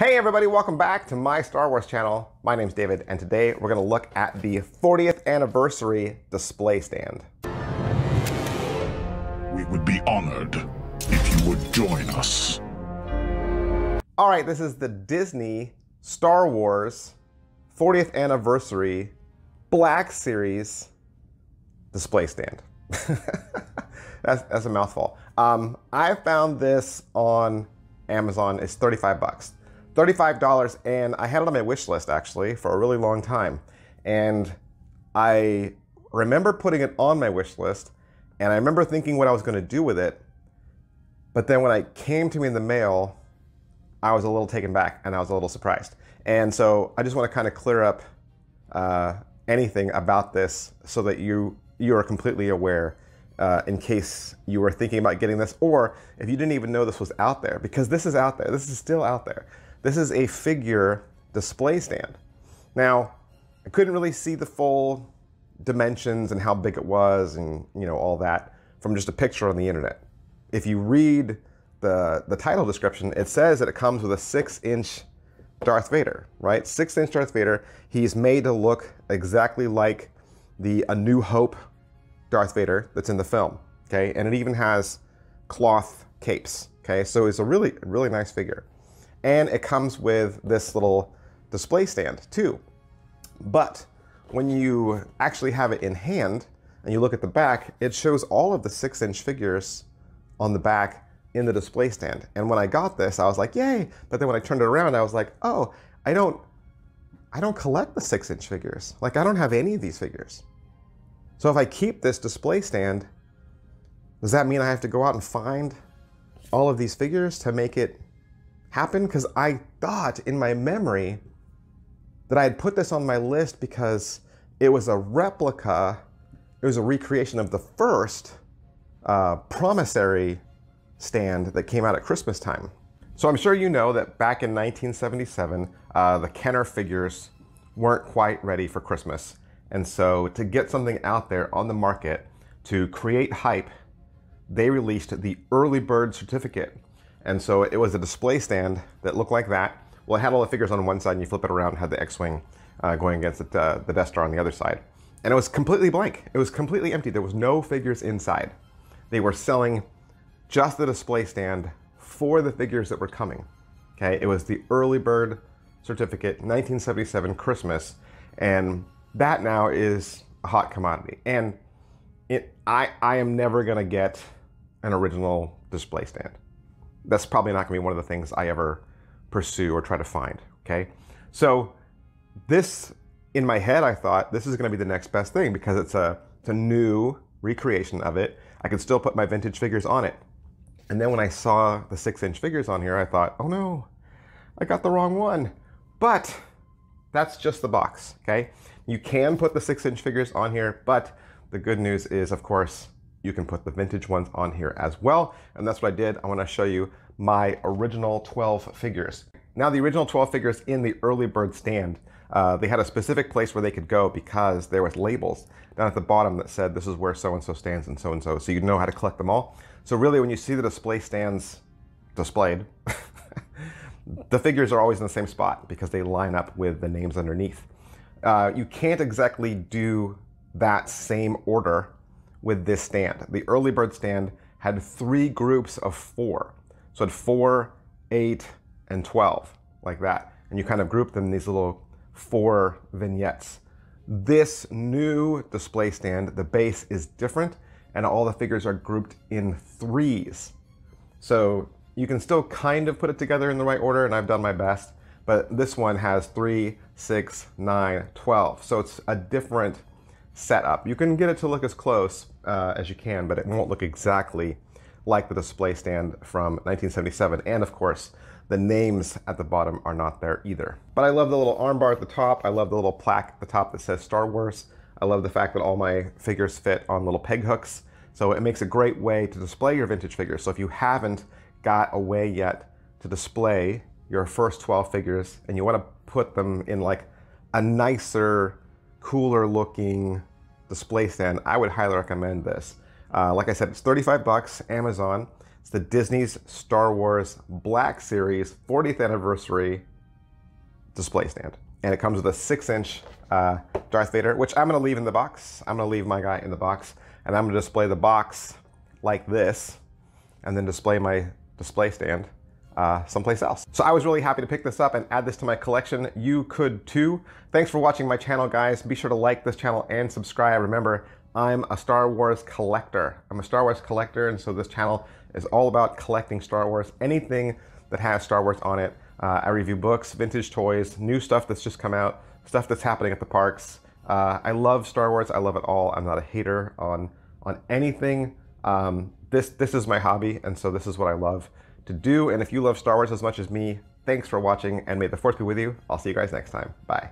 Hey everybody, welcome back to my Star Wars channel. My name's David, and today we're gonna look at the 40th anniversary display stand. We would be honored if you would join us. All right, this is the Disney Star Wars 40th anniversary Black Series display stand. that's, that's a mouthful. Um, I found this on Amazon. It's 35 bucks. $35 and I had it on my wish list actually for a really long time. And I remember putting it on my wish list and I remember thinking what I was going to do with it. But then when it came to me in the mail, I was a little taken back and I was a little surprised. And so I just want to kind of clear up uh, anything about this so that you you are completely aware uh, in case you were thinking about getting this or if you didn't even know this was out there because this is out there. This is still out there. This is a figure display stand. Now, I couldn't really see the full dimensions and how big it was and you know all that from just a picture on the internet. If you read the, the title description, it says that it comes with a six inch Darth Vader, right? Six inch Darth Vader. He's made to look exactly like the A New Hope Darth Vader that's in the film, okay? And it even has cloth capes, okay? So it's a really, really nice figure. And it comes with this little display stand too. But when you actually have it in hand and you look at the back, it shows all of the six inch figures on the back in the display stand. And when I got this, I was like, yay. But then when I turned it around, I was like, oh, I don't, I don't collect the six inch figures. Like I don't have any of these figures. So if I keep this display stand, does that mean I have to go out and find all of these figures to make it happen? Because I thought in my memory that I had put this on my list because it was a replica, it was a recreation of the first uh, promissory stand that came out at Christmas time. So I'm sure you know that back in 1977, uh, the Kenner figures weren't quite ready for Christmas. And so to get something out there on the market to create hype, they released the early bird certificate. And so it was a display stand that looked like that. Well, it had all the figures on one side and you flip it around, had the X-Wing uh, going against the, uh, the Death Star on the other side. And it was completely blank. It was completely empty. There was no figures inside. They were selling just the display stand for the figures that were coming. Okay, it was the early bird certificate, 1977 Christmas, and that now is a hot commodity. And it, I, I am never gonna get an original display stand. That's probably not gonna be one of the things I ever pursue or try to find. Okay, so this in my head, I thought this is gonna be the next best thing because it's a it's a new recreation of it. I can still put my vintage figures on it. And then when I saw the six inch figures on here, I thought, oh no, I got the wrong one. But that's just the box, okay? You can put the six inch figures on here, but the good news is, of course, you can put the vintage ones on here as well. And that's what I did. I wanna show you my original 12 figures. Now the original 12 figures in the early bird stand, uh, they had a specific place where they could go because there was labels down at the bottom that said this is where so-and-so stands and so-and-so, so you know how to collect them all. So really, when you see the display stands displayed, the figures are always in the same spot because they line up with the names underneath. Uh, you can't exactly do that same order with this stand. The early bird stand had three groups of four. So it had four, eight, and 12, like that. And you kind of group them in these little four vignettes. This new display stand, the base is different and all the figures are grouped in threes. So you can still kind of put it together in the right order, and I've done my best, but this one has three, six, nine, 12. So it's a different setup. You can get it to look as close uh, as you can, but it won't look exactly like the display stand from 1977. And of course, the names at the bottom are not there either. But I love the little armbar at the top. I love the little plaque at the top that says Star Wars. I love the fact that all my figures fit on little peg hooks. So it makes a great way to display your vintage figures. So if you haven't got a way yet to display your first 12 figures and you want to put them in like a nicer, cooler looking display stand, I would highly recommend this. Uh, like I said, it's 35 bucks, Amazon. It's the Disney's Star Wars Black Series 40th anniversary display stand. And it comes with a six inch uh, Darth Vader, which I'm gonna leave in the box. I'm gonna leave my guy in the box and I'm gonna display the box like this and then display my display stand uh, someplace else. So I was really happy to pick this up and add this to my collection. You could too. Thanks for watching my channel, guys. Be sure to like this channel and subscribe. Remember, I'm a Star Wars collector. I'm a Star Wars collector, and so this channel is all about collecting Star Wars. Anything that has Star Wars on it. Uh, I review books, vintage toys, new stuff that's just come out, stuff that's happening at the parks. Uh, I love Star Wars. I love it all. I'm not a hater on on anything. Um, this this is my hobby, and so this is what I love to do. And if you love Star Wars as much as me, thanks for watching, and may the Force be with you. I'll see you guys next time. Bye.